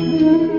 Mm-hmm.